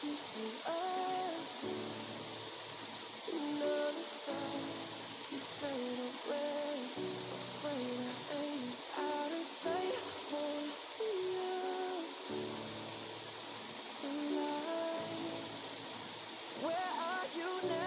chasing us. Another star, you fade away. Afraid our aim is out of sight. Won't see us. And I, where are you now?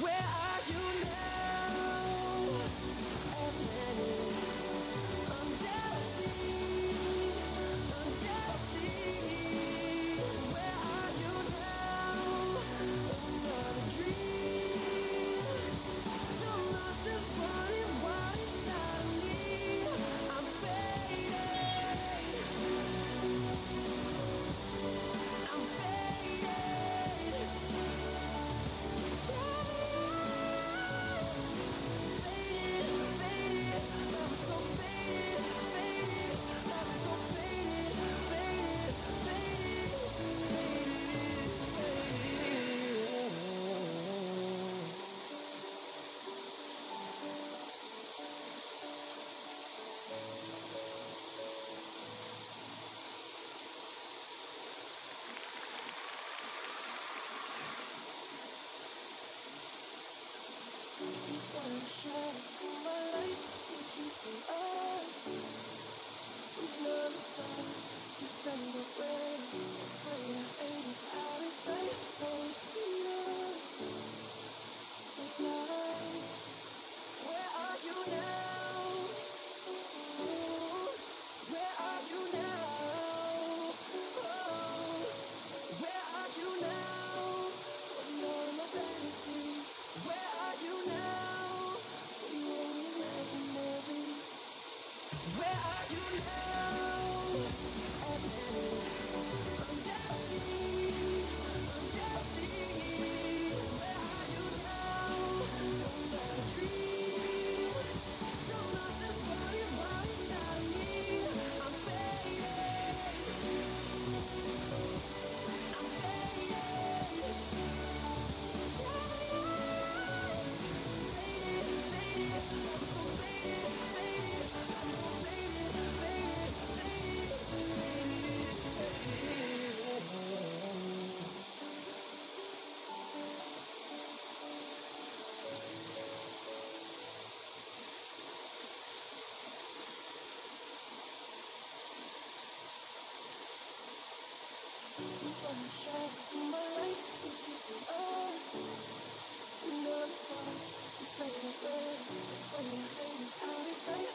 where I Shadows in my life, did you see us? Another star, you fade away. you know my light. Did you see us? Another star, the fading the fading is out of sight.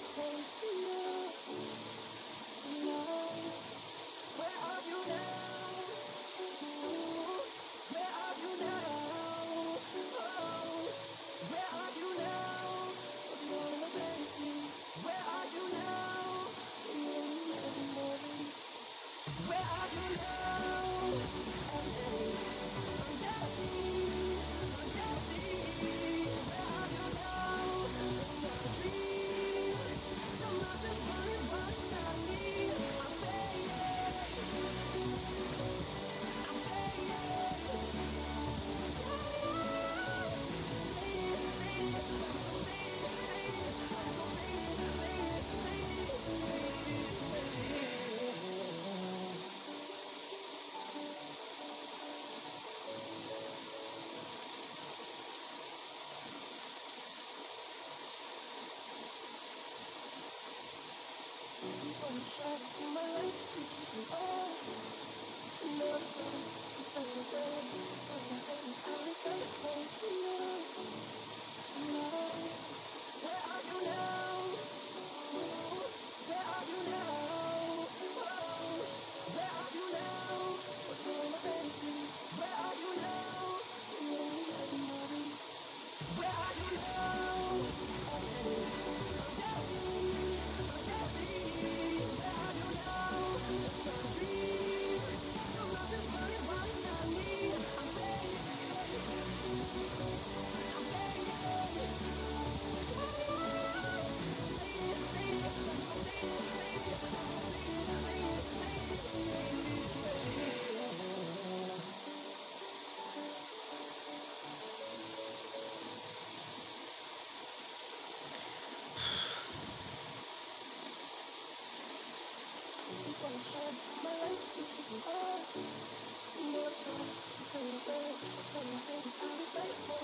Where are you now? Where are you now? Where are you now? You in a fantasy? Where are you now? Where are you now? I'm trying to my life to chase it all. Never stop, I'm falling away, I'm falling away. gonna shed my chase you up. You know afraid of afraid of it's out of sight, but